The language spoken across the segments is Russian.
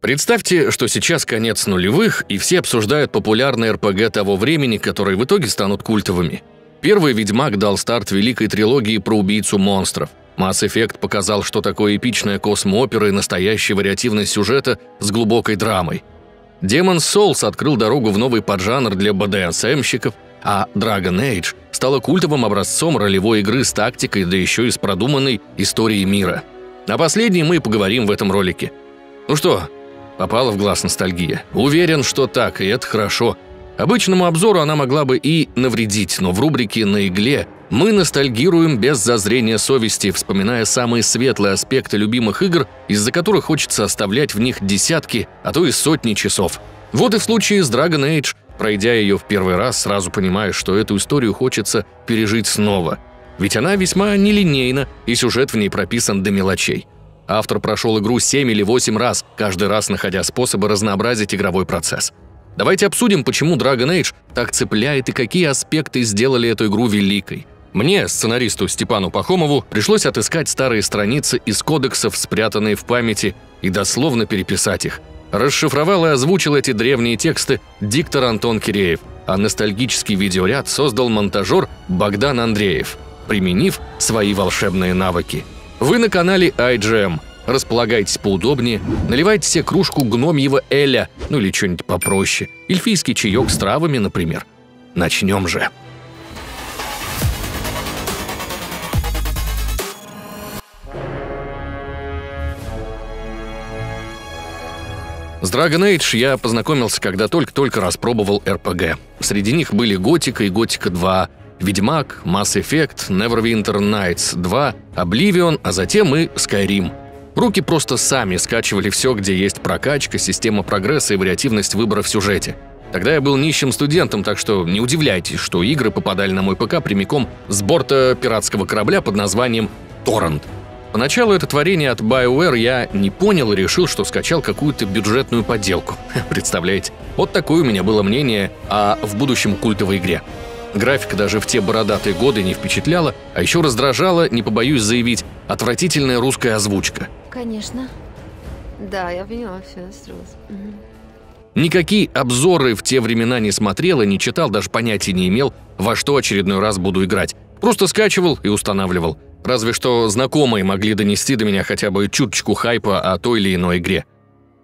Представьте, что сейчас конец нулевых, и все обсуждают популярные РПГ того времени, которые в итоге станут культовыми. Первый «Ведьмак» дал старт великой трилогии про убийцу монстров. Mass Effect показал, что такое эпичная космоопера и настоящая вариативность сюжета с глубокой драмой. Demon's Souls открыл дорогу в новый поджанр для БДСМщиков, а Dragon Age стала культовым образцом ролевой игры с тактикой, да еще и с продуманной историей мира. О последней мы поговорим в этом ролике. Ну что, попала в глаз ностальгия? Уверен, что так, и это хорошо – Обычному обзору она могла бы и навредить, но в рубрике «На игле» мы ностальгируем без зазрения совести, вспоминая самые светлые аспекты любимых игр, из-за которых хочется оставлять в них десятки, а то и сотни часов. Вот и в случае с Dragon Age, пройдя ее в первый раз, сразу понимаешь, что эту историю хочется пережить снова. Ведь она весьма нелинейна, и сюжет в ней прописан до мелочей. Автор прошел игру 7 или 8 раз, каждый раз находя способы разнообразить игровой процесс – Давайте обсудим, почему Dragon Age так цепляет и какие аспекты сделали эту игру великой. Мне, сценаристу Степану Пахомову, пришлось отыскать старые страницы из кодексов, спрятанные в памяти, и дословно переписать их. Расшифровал и озвучил эти древние тексты диктор Антон Киреев, а ностальгический видеоряд создал монтажер Богдан Андреев, применив свои волшебные навыки. Вы на канале IGM – Располагайтесь поудобнее, наливайте себе кружку гномьего эля, ну или что-нибудь попроще. Эльфийский чаек с травами, например. Начнем же. С Dragon Age я познакомился, когда только-только распробовал RPG. Среди них были Готика и Готика 2, Ведьмак, Mass Effect, Neverwinter Nights 2, Oblivion, а затем и Skyrim – Руки просто сами скачивали все, где есть прокачка, система прогресса и вариативность выбора в сюжете. Тогда я был нищим студентом, так что не удивляйтесь, что игры попадали на мой ПК прямиком с борта пиратского корабля под названием «Торрент». Поначалу это творение от BioWare я не понял и решил, что скачал какую-то бюджетную подделку. Представляете? Вот такое у меня было мнение о в будущем культовой игре. Графика даже в те бородатые годы не впечатляла, а еще раздражала, не побоюсь заявить, отвратительная русская озвучка. Конечно. Да, я поняла, все настроилась. Угу. Никакие обзоры в те времена не смотрел и не читал, даже понятия не имел, во что очередной раз буду играть. Просто скачивал и устанавливал. Разве что знакомые могли донести до меня хотя бы чуточку хайпа о той или иной игре.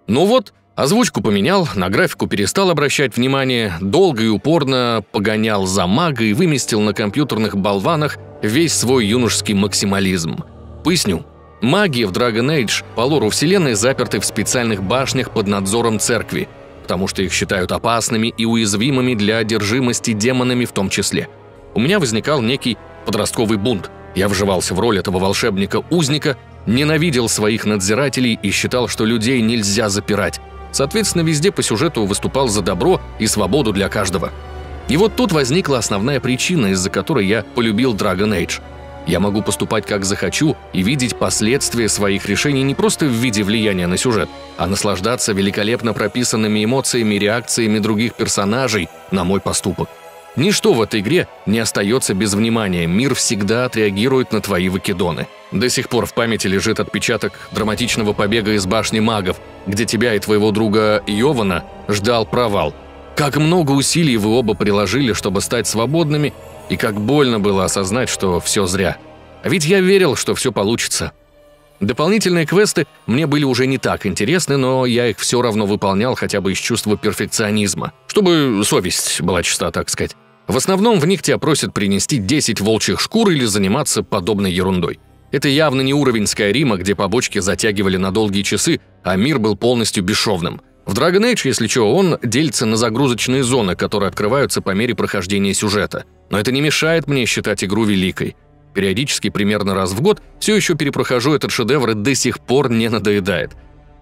Ну вот, Озвучку поменял, на графику перестал обращать внимание, долго и упорно погонял за мага и выместил на компьютерных болванах весь свой юношеский максимализм. Поясню. Маги в Dragon Age по лору вселенной заперты в специальных башнях под надзором церкви, потому что их считают опасными и уязвимыми для одержимости демонами в том числе. У меня возникал некий подростковый бунт. Я вживался в роль этого волшебника-узника, ненавидел своих надзирателей и считал, что людей нельзя запирать. Соответственно, везде по сюжету выступал за добро и свободу для каждого. И вот тут возникла основная причина, из-за которой я полюбил Dragon Age. Я могу поступать как захочу и видеть последствия своих решений не просто в виде влияния на сюжет, а наслаждаться великолепно прописанными эмоциями и реакциями других персонажей на мой поступок. Ничто в этой игре не остается без внимания, мир всегда отреагирует на твои выкидоны. До сих пор в памяти лежит отпечаток драматичного побега из башни магов, где тебя и твоего друга Йована ждал провал. Как много усилий вы оба приложили, чтобы стать свободными, и как больно было осознать, что все зря. А ведь я верил, что все получится. Дополнительные квесты мне были уже не так интересны, но я их все равно выполнял хотя бы из чувства перфекционизма, чтобы совесть была чиста, так сказать. В основном в них тебя просят принести 10 волчьих шкур или заниматься подобной ерундой. Это явно не уровень Скайрима, где побочки затягивали на долгие часы, а мир был полностью бесшовным. В Dragon Age, если что, он делится на загрузочные зоны, которые открываются по мере прохождения сюжета. Но это не мешает мне считать игру великой. Периодически, примерно раз в год, все еще перепрохожу этот шедевр и до сих пор не надоедает.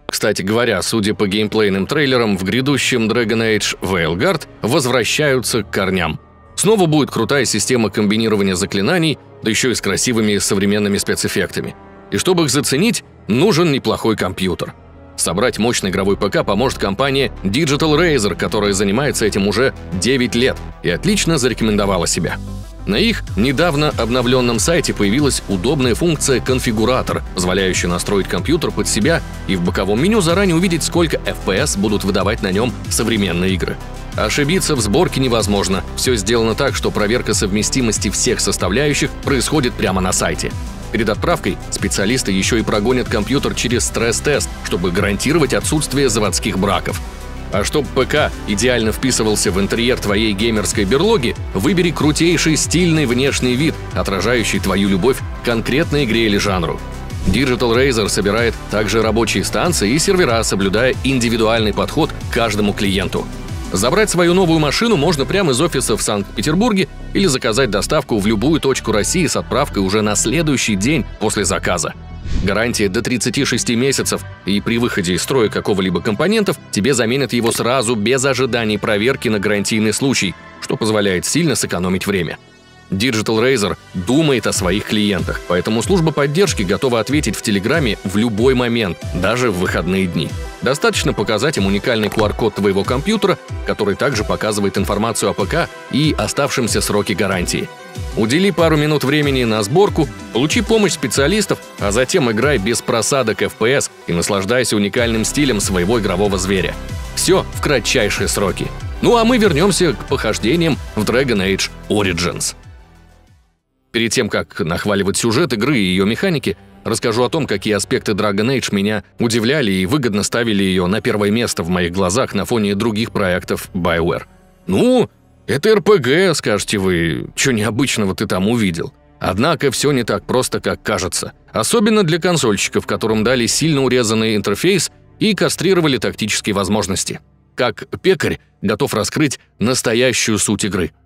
Кстати говоря, судя по геймплейным трейлерам, в грядущем Dragon Age Veilguard возвращаются к корням. Снова будет крутая система комбинирования заклинаний, да еще и с красивыми современными спецэффектами. И чтобы их заценить, нужен неплохой компьютер. Собрать мощный игровой ПК поможет компания Digital Razer, которая занимается этим уже 9 лет и отлично зарекомендовала себя. На их недавно обновленном сайте появилась удобная функция «Конфигуратор», позволяющая настроить компьютер под себя и в боковом меню заранее увидеть, сколько FPS будут выдавать на нем современные игры. Ошибиться в сборке невозможно. Все сделано так, что проверка совместимости всех составляющих происходит прямо на сайте. Перед отправкой специалисты еще и прогонят компьютер через стресс-тест, чтобы гарантировать отсутствие заводских браков. А чтобы ПК идеально вписывался в интерьер твоей геймерской берлоги, выбери крутейший стильный внешний вид, отражающий твою любовь к конкретной игре или жанру. Digital Razer собирает также рабочие станции и сервера, соблюдая индивидуальный подход к каждому клиенту. Забрать свою новую машину можно прямо из офиса в Санкт-Петербурге или заказать доставку в любую точку России с отправкой уже на следующий день после заказа. Гарантия до 36 месяцев, и при выходе из строя какого-либо компонентов тебе заменят его сразу без ожиданий проверки на гарантийный случай, что позволяет сильно сэкономить время. Digital Razer думает о своих клиентах, поэтому служба поддержки готова ответить в Телеграме в любой момент, даже в выходные дни. Достаточно показать им уникальный QR-код твоего компьютера, который также показывает информацию о ПК и оставшемся сроке гарантии. Удели пару минут времени на сборку, получи помощь специалистов, а затем играй без просадок FPS и наслаждайся уникальным стилем своего игрового зверя. Все в кратчайшие сроки. Ну а мы вернемся к похождениям в Dragon Age Origins. Перед тем, как нахваливать сюжет игры и ее механики, расскажу о том, какие аспекты Dragon Age меня удивляли и выгодно ставили ее на первое место в моих глазах на фоне других проектов BioWare. Ну, это РПГ, скажете вы, что необычного ты там увидел. Однако все не так просто, как кажется. Особенно для консольщиков, которым дали сильно урезанный интерфейс и кастрировали тактические возможности. Как пекарь готов раскрыть настоящую суть игры –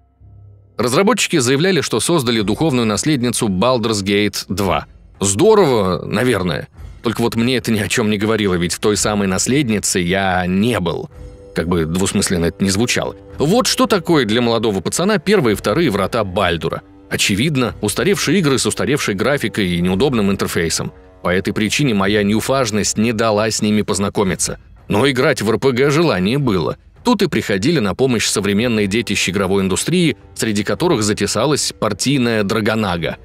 Разработчики заявляли, что создали духовную наследницу Baldur's Gate 2. Здорово, наверное. Только вот мне это ни о чем не говорило, ведь той самой наследнице я не был. Как бы двусмысленно это не звучало. Вот что такое для молодого пацана первые и вторые врата Бальдура. Очевидно, устаревшие игры с устаревшей графикой и неудобным интерфейсом. По этой причине моя нюфажность не дала с ними познакомиться. Но играть в РПГ желание было – Тут и приходили на помощь современные детище игровой индустрии, среди которых затесалась партийная Драгонага.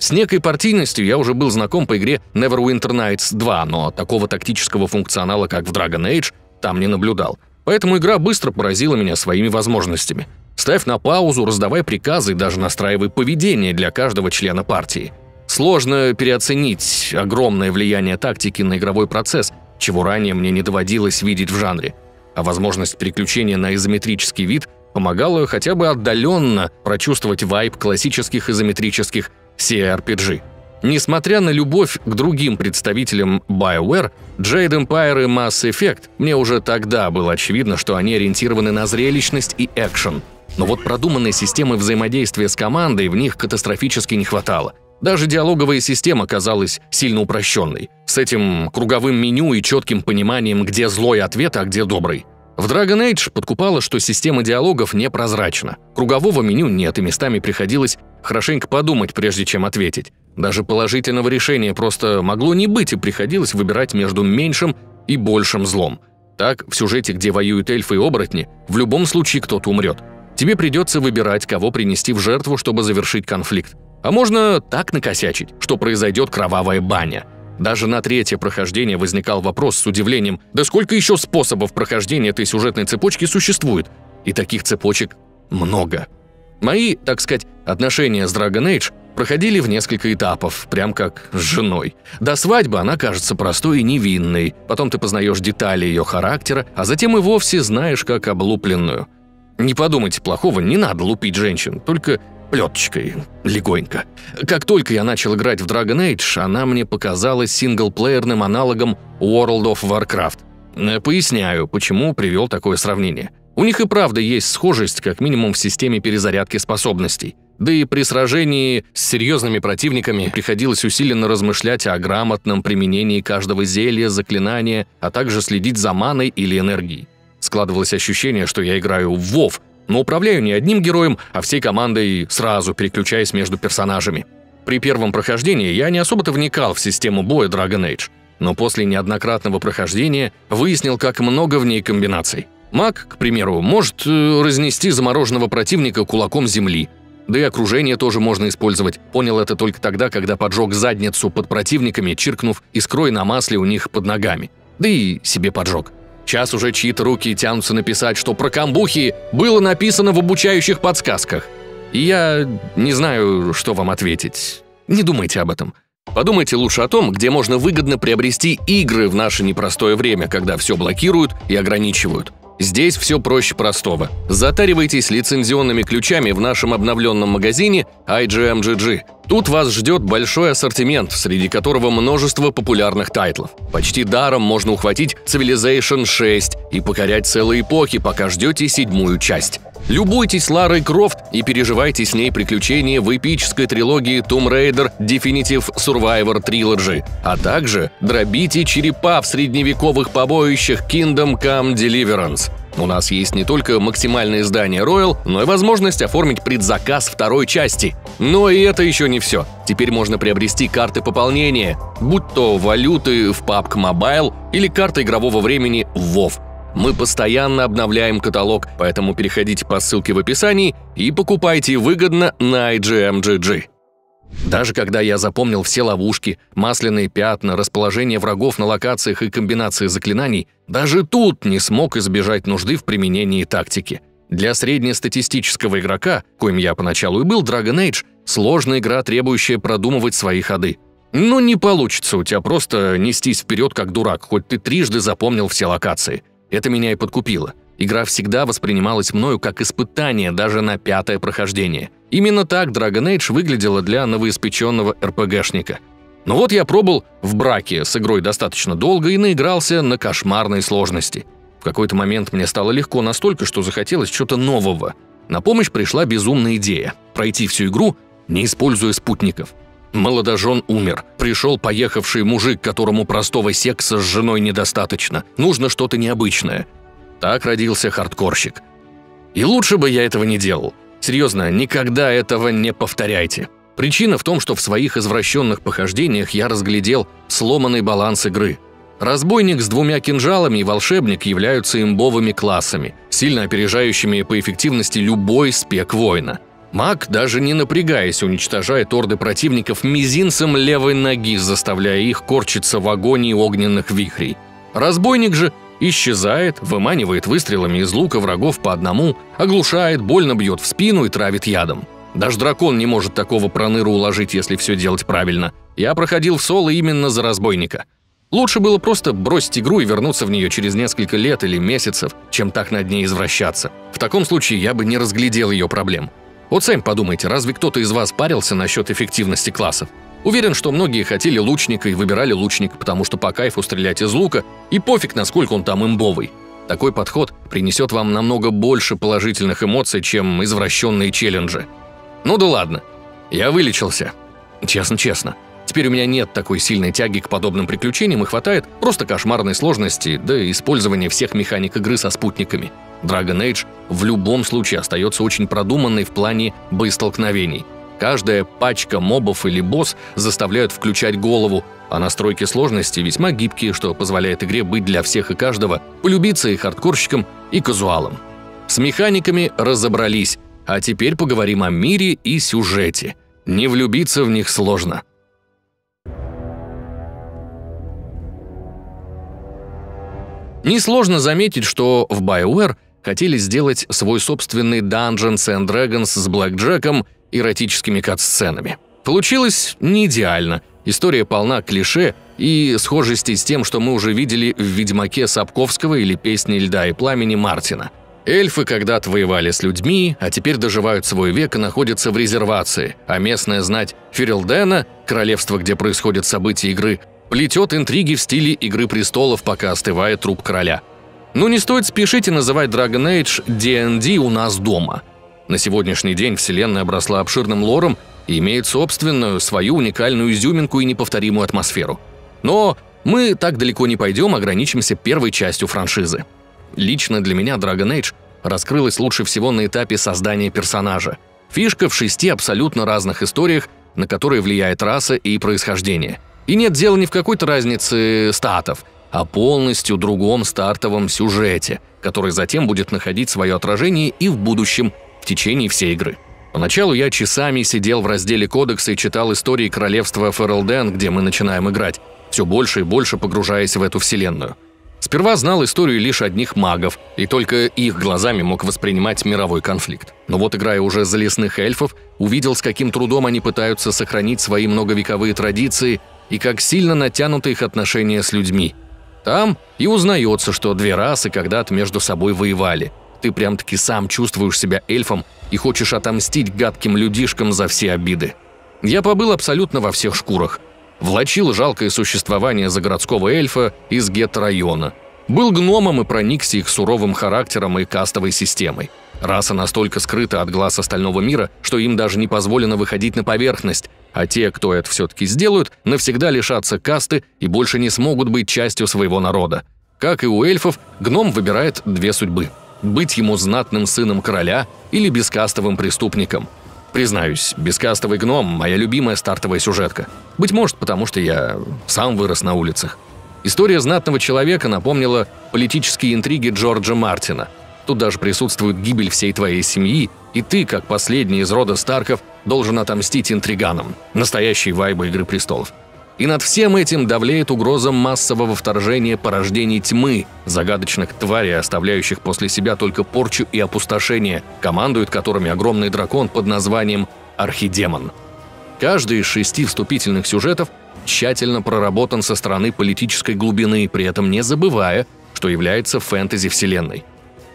С некой партийностью я уже был знаком по игре Neverwinter Nights 2, но такого тактического функционала, как в Dragon Age, там не наблюдал. Поэтому игра быстро поразила меня своими возможностями. Ставь на паузу, раздавай приказы и даже настраивай поведение для каждого члена партии. Сложно переоценить огромное влияние тактики на игровой процесс, чего ранее мне не доводилось видеть в жанре а возможность переключения на изометрический вид помогала хотя бы отдаленно прочувствовать вайб классических изометрических CRPG. Несмотря на любовь к другим представителям BioWare, Jade Empire и Mass Effect, мне уже тогда было очевидно, что они ориентированы на зрелищность и экшен. Но вот продуманной системы взаимодействия с командой в них катастрофически не хватало – даже диалоговая система казалась сильно упрощенной, с этим круговым меню и четким пониманием, где злой ответ, а где добрый. В Dragon Age подкупало, что система диалогов непрозрачна. Кругового меню нет, и местами приходилось хорошенько подумать, прежде чем ответить. Даже положительного решения просто могло не быть, и приходилось выбирать между меньшим и большим злом. Так, в сюжете, где воюют эльфы и оборотни, в любом случае кто-то умрет. Тебе придется выбирать, кого принести в жертву, чтобы завершить конфликт. А можно так накосячить, что произойдет кровавая баня. Даже на третье прохождение возникал вопрос с удивлением, да сколько еще способов прохождения этой сюжетной цепочки существует? И таких цепочек много. Мои, так сказать, отношения с Dragon Age проходили в несколько этапов, прям как с женой. До свадьбы она кажется простой и невинной, потом ты познаешь детали ее характера, а затем и вовсе знаешь как облупленную. Не подумайте плохого, не надо лупить женщин, только плеточкой, легонько. Как только я начал играть в Dragon Age, она мне показалась синглплеерным аналогом World of Warcraft. Э, поясняю, почему привел такое сравнение. У них и правда есть схожесть, как минимум в системе перезарядки способностей. Да и при сражении с серьезными противниками приходилось усиленно размышлять о грамотном применении каждого зелья, заклинания, а также следить за маной или энергией. Складывалось ощущение, что я играю в WoW, но управляю не одним героем, а всей командой, сразу переключаясь между персонажами. При первом прохождении я не особо-то вникал в систему боя Dragon Age, но после неоднократного прохождения выяснил, как много в ней комбинаций. Маг, к примеру, может э, разнести замороженного противника кулаком земли. Да и окружение тоже можно использовать. Понял это только тогда, когда поджег задницу под противниками, чиркнув искрой на масле у них под ногами. Да и себе поджег. Час уже чьи-то руки тянутся написать, что про камбухи было написано в обучающих подсказках. И я не знаю, что вам ответить. Не думайте об этом. Подумайте лучше о том, где можно выгодно приобрести игры в наше непростое время, когда все блокируют и ограничивают. Здесь все проще простого. Затаривайтесь лицензионными ключами в нашем обновленном магазине IGMGG. Тут вас ждет большой ассортимент, среди которого множество популярных тайтлов. Почти даром можно ухватить Civilization 6 и покорять целые эпохи, пока ждете седьмую часть. Любуйтесь Ларой Крофт и переживайте с ней приключения в эпической трилогии Tomb Raider Definitive Survivor Trilogy, а также дробите черепа в средневековых побоищах Kingdom Come Deliverance. У нас есть не только максимальное издание Royal, но и возможность оформить предзаказ второй части. Но и это еще не все. Теперь можно приобрести карты пополнения, будь то валюты в PUBG Mobile или карты игрового времени в WoW. Мы постоянно обновляем каталог, поэтому переходите по ссылке в описании и покупайте выгодно на IGMGG. Даже когда я запомнил все ловушки, масляные пятна, расположение врагов на локациях и комбинации заклинаний, даже тут не смог избежать нужды в применении тактики. Для среднестатистического игрока, коим я поначалу и был, Dragon Age, сложная игра, требующая продумывать свои ходы. Но не получится у тебя просто нестись вперед как дурак, хоть ты трижды запомнил все локации. Это меня и подкупило. Игра всегда воспринималась мною как испытание даже на пятое прохождение. Именно так Dragon Age выглядела для новоиспеченного РПГшника. Но вот я пробыл в браке с игрой достаточно долго и наигрался на кошмарной сложности. В какой-то момент мне стало легко настолько, что захотелось чего-то нового. На помощь пришла безумная идея – пройти всю игру, не используя спутников. Молодожен умер. Пришел поехавший мужик, которому простого секса с женой недостаточно. Нужно что-то необычное. Так родился хардкорщик. И лучше бы я этого не делал. Серьезно, никогда этого не повторяйте. Причина в том, что в своих извращенных похождениях я разглядел сломанный баланс игры. Разбойник с двумя кинжалами и волшебник являются имбовыми классами, сильно опережающими по эффективности любой спек воина – Маг, даже не напрягаясь, уничтожает орды противников мизинцем левой ноги, заставляя их корчиться в агонии огненных вихрей. Разбойник же исчезает, выманивает выстрелами из лука врагов по одному, оглушает, больно бьет в спину и травит ядом. Даже дракон не может такого проныру уложить, если все делать правильно. Я проходил в соло именно за разбойника. Лучше было просто бросить игру и вернуться в нее через несколько лет или месяцев, чем так над ней извращаться. В таком случае я бы не разглядел ее проблем. Вот сами подумайте, разве кто-то из вас парился насчет эффективности классов? Уверен, что многие хотели лучника и выбирали лучника, потому что по кайфу стрелять из лука, и пофиг, насколько он там имбовый. Такой подход принесет вам намного больше положительных эмоций, чем извращенные челленджи. Ну да ладно, я вылечился. Честно-честно. Теперь у меня нет такой сильной тяги к подобным приключениям и хватает просто кошмарной сложности, да и использования всех механик игры со спутниками. Dragon Age в любом случае остается очень продуманной в плане боестолкновений. Каждая пачка мобов или босс заставляют включать голову, а настройки сложности весьма гибкие, что позволяет игре быть для всех и каждого, полюбиться и хардкорщикам, и казуалам. С механиками разобрались, а теперь поговорим о мире и сюжете. Не влюбиться в них сложно. Несложно заметить, что в BioWare хотели сделать свой собственный Dungeons and Dragons с блэкджеком эротическими кат-сценами. Получилось не идеально. История полна клише и схожести с тем, что мы уже видели в «Ведьмаке» Сапковского или «Песне льда и пламени» Мартина. Эльфы когда-то воевали с людьми, а теперь доживают свой век и находятся в резервации, а местная знать Ферилдена, королевство, где происходят события игры, плетет интриги в стиле «Игры престолов», пока остывает труп короля. Но не стоит спешить и называть Dragon Age D&D у нас дома. На сегодняшний день вселенная обросла обширным лором и имеет собственную, свою уникальную изюминку и неповторимую атмосферу. Но мы так далеко не пойдем, ограничимся первой частью франшизы. Лично для меня Dragon Age раскрылась лучше всего на этапе создания персонажа. Фишка в шести абсолютно разных историях, на которые влияет раса и происхождение – и нет дела ни в какой-то разнице статов, а полностью другом стартовом сюжете, который затем будет находить свое отражение и в будущем, течение всей игры. Поначалу я часами сидел в разделе кодекса и читал истории королевства Ферлден, где мы начинаем играть, все больше и больше погружаясь в эту вселенную. Сперва знал историю лишь одних магов, и только их глазами мог воспринимать мировой конфликт. Но вот играя уже за лесных эльфов, увидел, с каким трудом они пытаются сохранить свои многовековые традиции и как сильно натянуты их отношения с людьми. Там и узнается, что две расы когда-то между собой воевали. Ты прям-таки сам чувствуешь себя эльфом и хочешь отомстить гадким людишкам за все обиды. Я побыл абсолютно во всех шкурах. Влачил жалкое существование загородского эльфа из гет-района. Был гномом и проникся их суровым характером и кастовой системой. Раса настолько скрыта от глаз остального мира, что им даже не позволено выходить на поверхность, а те, кто это все-таки сделают, навсегда лишатся касты и больше не смогут быть частью своего народа. Как и у эльфов, гном выбирает две судьбы – быть ему знатным сыном короля или бескастовым преступником. Признаюсь, бескастовый гном – моя любимая стартовая сюжетка. Быть может, потому что я сам вырос на улицах. История знатного человека напомнила политические интриги Джорджа Мартина. Тут даже присутствует гибель всей твоей семьи, и ты, как последний из рода Старков, должен отомстить интриганам. Настоящий вайб «Игры престолов». И над всем этим давлеет угроза массового вторжения порождений тьмы, загадочных тварей, оставляющих после себя только порчу и опустошение, командует которыми огромный дракон под названием Архидемон. Каждый из шести вступительных сюжетов тщательно проработан со стороны политической глубины, при этом не забывая, что является фэнтези-вселенной.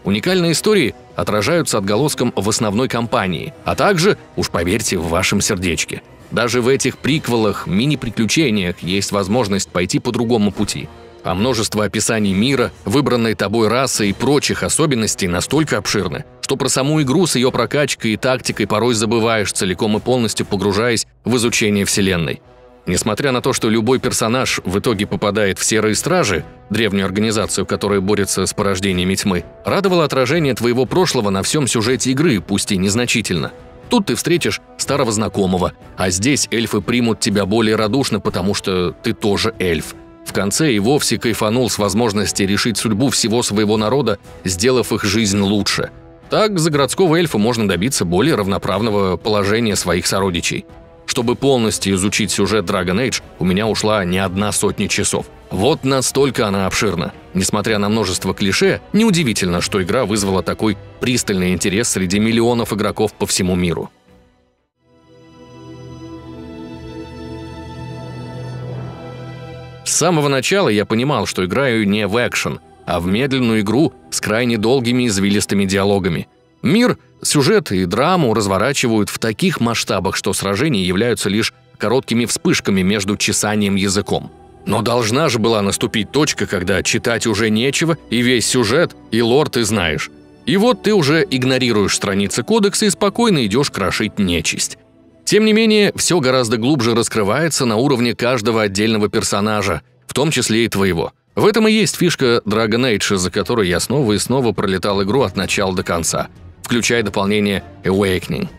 Уникальные истории отражаются отголоском в основной кампании, а также, уж поверьте, в вашем сердечке – даже в этих приквелах, мини-приключениях есть возможность пойти по другому пути. А множество описаний мира, выбранной тобой расы и прочих особенностей настолько обширны, что про саму игру с ее прокачкой и тактикой порой забываешь, целиком и полностью погружаясь в изучение Вселенной. Несмотря на то, что любой персонаж в итоге попадает в Серые Стражи, древнюю организацию, которая борется с порождениями тьмы, радовало отражение твоего прошлого на всем сюжете игры, пусть и незначительно – Тут ты встретишь старого знакомого, а здесь эльфы примут тебя более радушно, потому что ты тоже эльф. В конце и вовсе кайфанул с возможности решить судьбу всего своего народа, сделав их жизнь лучше. Так за городского эльфа можно добиться более равноправного положения своих сородичей. Чтобы полностью изучить сюжет Dragon Age, у меня ушла не одна сотня часов. Вот настолько она обширна. Несмотря на множество клише, неудивительно, что игра вызвала такой пристальный интерес среди миллионов игроков по всему миру. С самого начала я понимал, что играю не в экшен, а в медленную игру с крайне долгими извилистыми диалогами. Мир, сюжет и драму разворачивают в таких масштабах, что сражения являются лишь короткими вспышками между чесанием языком. Но должна же была наступить точка, когда читать уже нечего, и весь сюжет, и лор ты знаешь. И вот ты уже игнорируешь страницы кодекса и спокойно идешь крошить нечисть. Тем не менее, все гораздо глубже раскрывается на уровне каждого отдельного персонажа, в том числе и твоего. В этом и есть фишка Dragon Age, за которой я снова и снова пролетал игру от начала до конца, включая дополнение Awakening.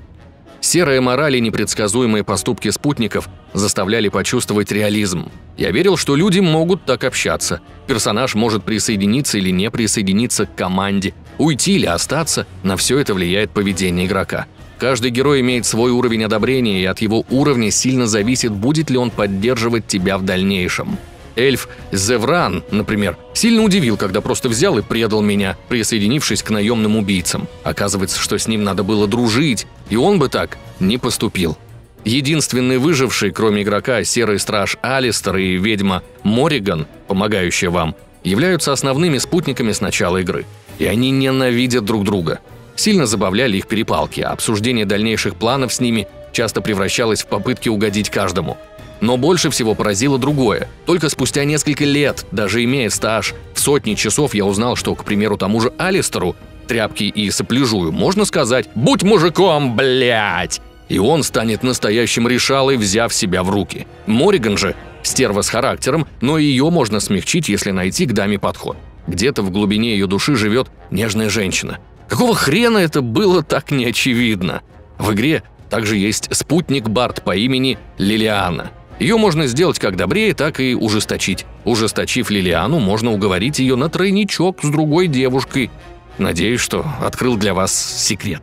Серая мораль и непредсказуемые поступки спутников заставляли почувствовать реализм. Я верил, что люди могут так общаться. Персонаж может присоединиться или не присоединиться к команде, уйти или остаться, на все это влияет поведение игрока. Каждый герой имеет свой уровень одобрения, и от его уровня сильно зависит, будет ли он поддерживать тебя в дальнейшем. Эльф Зевран, например, сильно удивил, когда просто взял и предал меня, присоединившись к наемным убийцам. Оказывается, что с ним надо было дружить, и он бы так не поступил. Единственный выживший, кроме игрока, серый страж Алистер и ведьма Мориган, помогающая вам, являются основными спутниками с начала игры. И они ненавидят друг друга. Сильно забавляли их перепалки, а обсуждение дальнейших планов с ними часто превращалось в попытки угодить каждому – но больше всего поразило другое. Только спустя несколько лет, даже имея стаж в сотни часов, я узнал, что, к примеру, тому же Алистеру, тряпки и сопляжую, можно сказать «Будь мужиком, блядь!» И он станет настоящим решалой, взяв себя в руки. Мориган же – стерва с характером, но ее можно смягчить, если найти к даме подход. Где-то в глубине ее души живет нежная женщина. Какого хрена это было так неочевидно? В игре также есть спутник Барт по имени Лилиана – ее можно сделать как добрее, так и ужесточить. Ужесточив Лилиану, можно уговорить ее на тройничок с другой девушкой. Надеюсь, что открыл для вас секрет.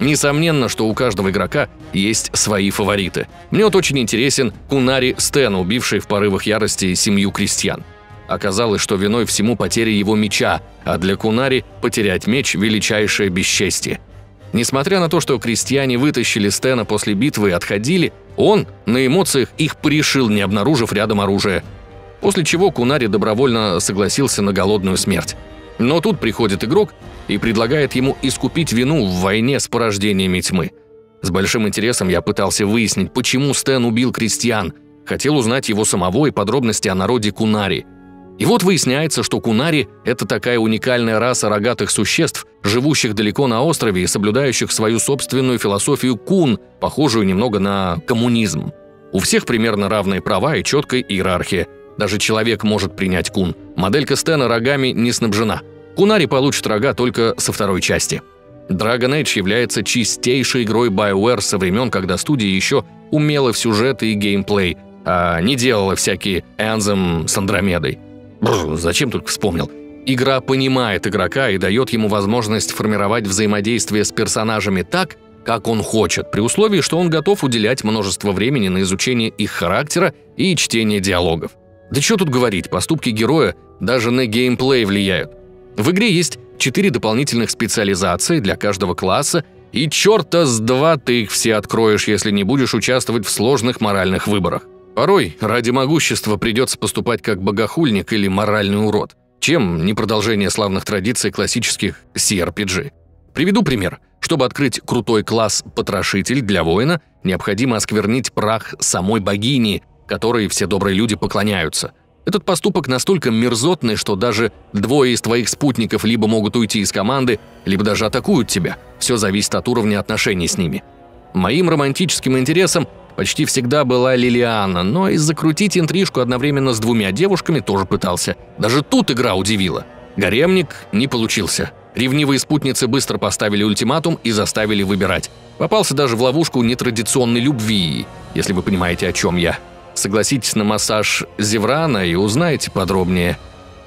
Несомненно, что у каждого игрока есть свои фавориты. Мне вот очень интересен Кунари Стэн, убивший в порывах ярости семью крестьян. Оказалось, что виной всему потеря его меча, а для Кунари потерять меч – величайшее бесчестие. Несмотря на то, что крестьяне вытащили Стена после битвы и отходили, он на эмоциях их порешил, не обнаружив рядом оружия. После чего Кунари добровольно согласился на голодную смерть. Но тут приходит игрок и предлагает ему искупить вину в войне с порождениями тьмы. С большим интересом я пытался выяснить, почему Стэн убил крестьян, хотел узнать его самого и подробности о народе Кунари. И вот выясняется, что Кунари – это такая уникальная раса рогатых существ, живущих далеко на острове и соблюдающих свою собственную философию кун, похожую немного на коммунизм. У всех примерно равные права и четкая иерархия. Даже человек может принять кун. Моделька Стена рогами не снабжена – Кунари получит рога только со второй части. Dragon Age является чистейшей игрой BioWare со времен, когда студия еще умела в сюжет и геймплей, а не делала всякие Anthem с Андромедой. Бррр, зачем только вспомнил. Игра понимает игрока и дает ему возможность формировать взаимодействие с персонажами так, как он хочет, при условии, что он готов уделять множество времени на изучение их характера и чтение диалогов. Да что тут говорить, поступки героя даже на геймплей влияют. В игре есть четыре дополнительных специализации для каждого класса, и черта с два ты их все откроешь, если не будешь участвовать в сложных моральных выборах. Порой ради могущества придется поступать как богохульник или моральный урод, чем не продолжение славных традиций классических CRPG. Приведу пример. Чтобы открыть крутой класс «Потрошитель» для воина, необходимо осквернить прах самой богини, которой все добрые люди поклоняются – этот поступок настолько мерзотный, что даже двое из твоих спутников либо могут уйти из команды, либо даже атакуют тебя. Все зависит от уровня отношений с ними. Моим романтическим интересом почти всегда была Лилиана, но и закрутить интрижку одновременно с двумя девушками тоже пытался. Даже тут игра удивила. Гаремник не получился. Ревнивые спутницы быстро поставили ультиматум и заставили выбирать. Попался даже в ловушку нетрадиционной любви, если вы понимаете, о чем я. Согласитесь на массаж Зеврана и узнаете подробнее.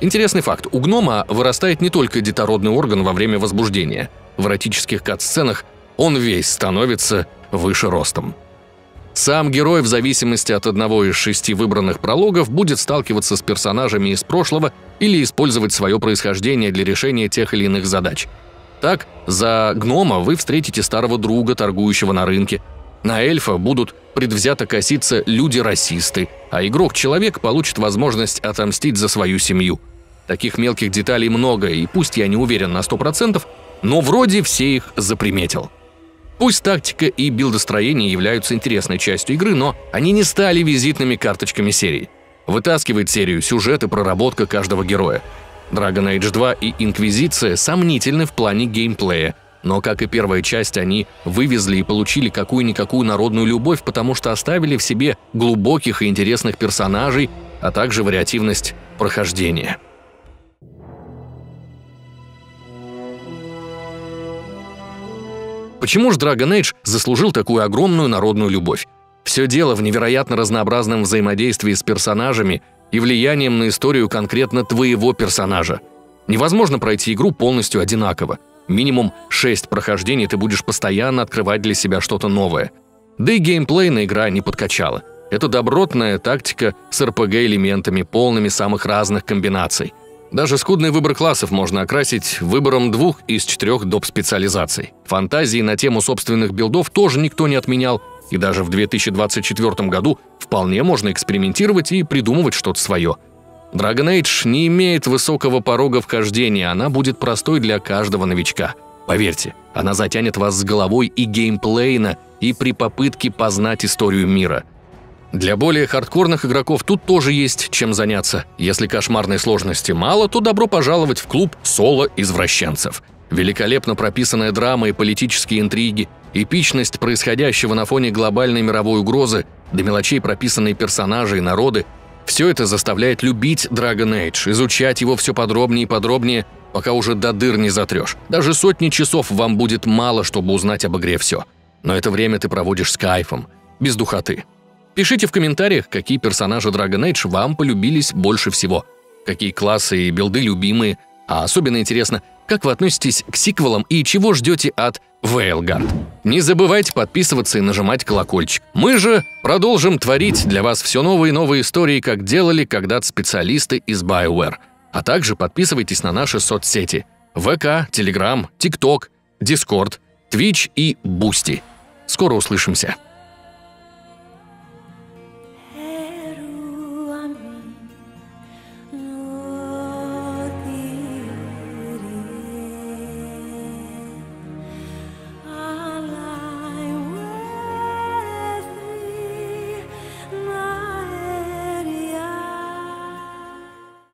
Интересный факт. У гнома вырастает не только детородный орган во время возбуждения. В эротических кат-сценах он весь становится выше ростом. Сам герой в зависимости от одного из шести выбранных прологов будет сталкиваться с персонажами из прошлого или использовать свое происхождение для решения тех или иных задач. Так, за гнома вы встретите старого друга, торгующего на рынке, на эльфа будут предвзято коситься люди-расисты, а игрок-человек получит возможность отомстить за свою семью. Таких мелких деталей много, и пусть я не уверен на 100%, но вроде все их заприметил. Пусть тактика и билдостроение являются интересной частью игры, но они не стали визитными карточками серии. Вытаскивает серию сюжет и проработка каждого героя. Dragon Age 2 и Инквизиция сомнительны в плане геймплея – но, как и первая часть, они вывезли и получили какую-никакую народную любовь, потому что оставили в себе глубоких и интересных персонажей, а также вариативность прохождения. Почему же Dragon Age заслужил такую огромную народную любовь? Все дело в невероятно разнообразном взаимодействии с персонажами и влиянием на историю конкретно твоего персонажа. Невозможно пройти игру полностью одинаково. Минимум 6 прохождений ты будешь постоянно открывать для себя что-то новое. Да и геймплейная игра не подкачала. Это добротная тактика с RPG-элементами, полными самых разных комбинаций. Даже скудный выбор классов можно окрасить выбором двух из четырех доп. специализаций. Фантазии на тему собственных билдов тоже никто не отменял, и даже в 2024 году вполне можно экспериментировать и придумывать что-то свое – Dragon Age не имеет высокого порога вхождения, она будет простой для каждого новичка. Поверьте, она затянет вас с головой и геймплейно, и при попытке познать историю мира. Для более хардкорных игроков тут тоже есть чем заняться. Если кошмарной сложности мало, то добро пожаловать в клуб соло-извращенцев. Великолепно прописанная драма и политические интриги, эпичность происходящего на фоне глобальной мировой угрозы, до мелочей прописанные персонажи и народы все это заставляет любить Dragon Age, изучать его все подробнее и подробнее, пока уже до дыр не затрешь. Даже сотни часов вам будет мало, чтобы узнать об игре все. Но это время ты проводишь с кайфом, без духоты. Пишите в комментариях, какие персонажи Dragon Age вам полюбились больше всего, какие классы и билды любимые, А особенно интересно, как вы относитесь к сиквелам и чего ждете от Veilguard. Не забывайте подписываться и нажимать колокольчик. Мы же продолжим творить для вас все новые и новые истории, как делали когда-то специалисты из BioWare. А также подписывайтесь на наши соцсети ВК, Телеграм, ТикТок, Дискорд, Твич и Бусти. Скоро услышимся.